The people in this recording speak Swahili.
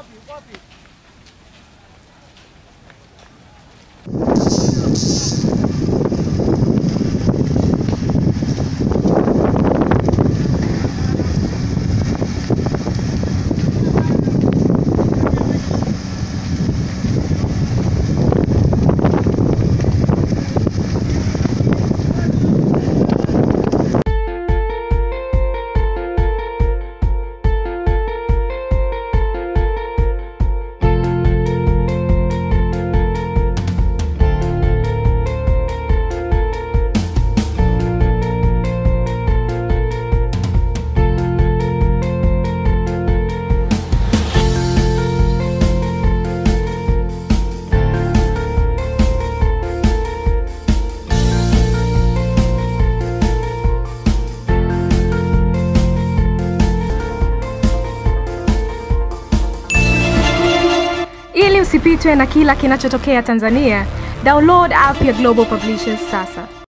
Copy, copy. Usipitwe na kila kinachotokea Tanzania, download app ya Global Publishers sasa.